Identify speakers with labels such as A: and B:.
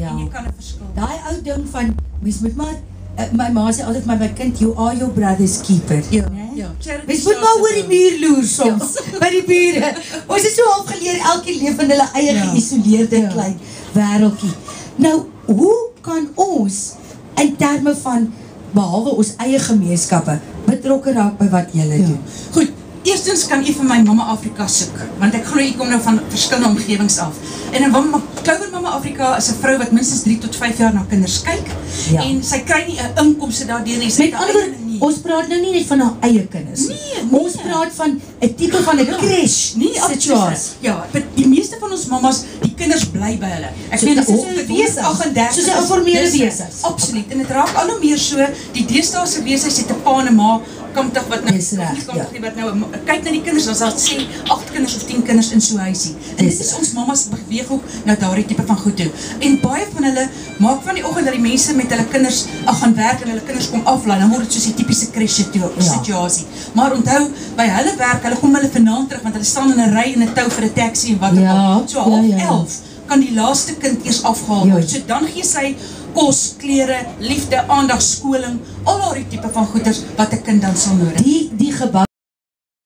A: Ja.
B: en jy kan 'n verskil.
A: Daai ou ding van mens moet maar uh, my ma sê altyd my my kind you are your brother's keeper.
B: Ja,
A: né?
B: ja. Charity
A: Mens moet maar
B: is
A: oor die muur loer soms by die bure. Ons het so half geleer elkeen leef in hulle eie
B: Ja.
A: geïsoleerde
B: Ja.
A: klein wêreltjie. Nou, hoe kan ons in terme van behalwe ons eie gemeenskappe betrokke raak by wat julle
B: Ja.
A: doen?
B: Goed, eerstens kan u vir my Mama Afrika soek, want ek glo u kom nou van verskillende omgewings af. En in Mama Clover Mama Afrika is 'n vrou wat minstens 3 tot 5 jaar na kinders kyk
A: Ja.
B: en sy kry nie 'n inkomste daardeur nie.
A: Met ander
B: nee.
A: ons praat nou nie net van haar eie kinders.
B: Nee,
A: Ons
B: nee.
A: praat van 'n tipe van 'n crash
B: Nee,
A: situasie.
B: absoluut. Ja, die meeste van ons mammas, kinders bly by hulle. Ek
A: So
B: meen
A: dit
B: dit
A: is
B: is
A: soos 'n
B: so
A: wesens.
B: 38
A: Soos 'n informele
B: dis-
A: wesens.
B: Absoluut. En dit raak al hoe meer so die deesdae se wesens het 'n pa en 'n ma kamptig wat nou
A: Dis reg, ja.
B: wat nou kyk na die kinders, dan sal sê 8 kinders of 10 kinders in so 'n huisie. En
A: Dis
B: dit is ons mammas beweeg ook na daardie tipe van goed toe. En baie van hulle maak van die oggend dat die mense met hulle kinders ag gaan werk en hulle kinders kom aflaai, dan word dit soos die tipiese crash
A: Ja.
B: situasie. Maar onthou, by hulle werk, hulle kom hulle vanaand terug want hulle staan in 'n ry en 'n tou vir 'n taxi en wat ook
A: Ja,
B: al. So
A: ja,
B: half
A: ja, ja.
B: 11 kan die laaste kind eers afgehaal
A: Ja.
B: word. So dan gee sy kos, klere, liefde, aandag, skoling, al daardie tipe van goeders wat 'n kind dan sal nodig.
A: Die die